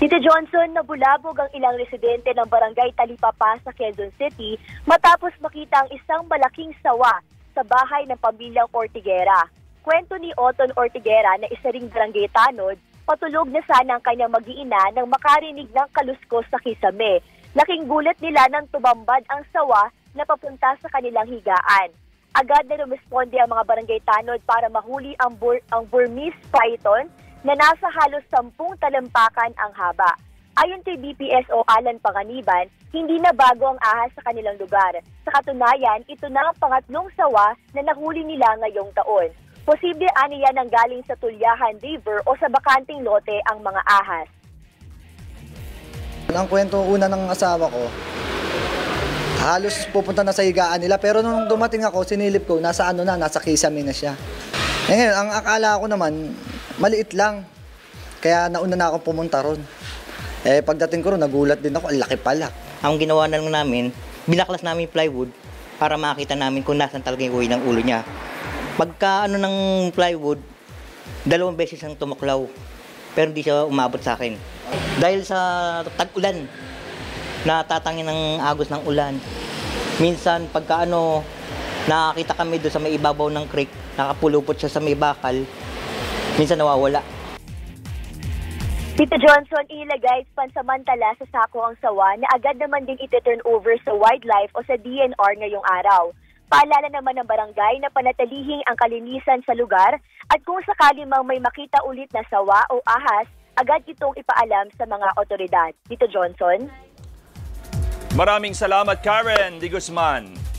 Tito Johnson, nabulabog ang ilang residente ng barangay Talipapa sa Quezon City matapos makita ang isang malaking sawa sa bahay ng pamilyang Ortigera. Kwento ni Oton Ortigera na isa ring barangay tanod, patulog na sana ang kanyang mag-iina nang makarinig ng kaluskos sa kisame. Laking gulat nila nang tumambad ang sawa na papunta sa kanilang higaan. Agad na rumisponde ang mga barangay tanod para mahuli ang, Bur- ang Burmese python na nasa halos sampung talampakan ang haba. Ayon kay BPSO Alan Panganiban, hindi na bago ang ahas sa kanilang lugar. Sa katunayan, ito na ang pangatlong sawa na nahuli nila ngayong taon. Posible ani yan ang galing sa Tulyahan River o sa bakanting lote ang mga ahas. Ang kwento una ng asawa ko, halos pupunta na sa higaan nila. Pero nung dumating ako, sinilip ko, nasa ano na, nasa kisame na siya. Eh ngayon, ang akala ko naman, maliit lang. Kaya nauna na akong pumunta ron. Eh pagdating ko ron, nagulat din ako, ang laki pala. Ang ginawa na lang namin, binaklas namin yung plywood para makita namin kung nasan talaga yung uwi ng ulo niya. Pagka ano ng plywood, dalawang beses ang tumaklaw. Pero hindi siya umabot sa akin. Dahil sa tag-ulan, natatangin ng agos ng ulan. Minsan, pagka ano, nakakita kami doon sa may ibabaw ng creek, nakapulupot siya sa may bakal, minsan nawawala. Tito Johnson, ilagay pansamantala sa sako ang sawa na agad naman din iti-turn over sa wildlife o sa DNR ngayong araw. Paalala naman ng barangay na panatalihing ang kalinisan sa lugar at kung sakali mang may makita ulit na sawa o ahas, agad itong ipaalam sa mga otoridad. Tito Johnson? Maraming salamat Karen Di Guzman.